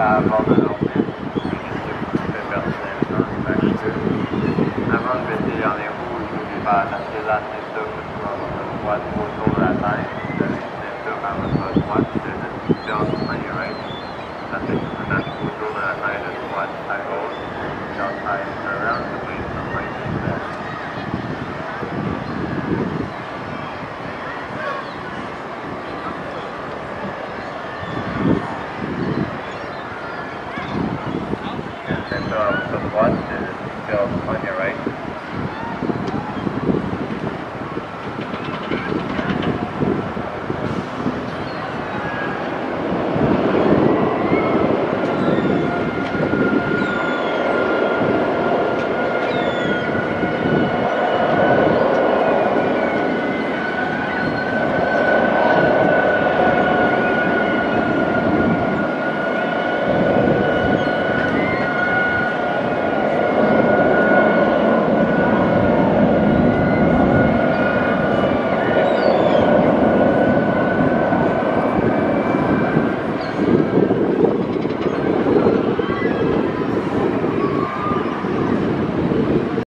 have run an open. Invité en héros, je voulais faire attaquer la Nintendo sur votre droite autour de la tête, de Nintendo par votre droite, de Nintendo sur your right, la tête autour de la tête de. Thank you. Was first one, the just on your right.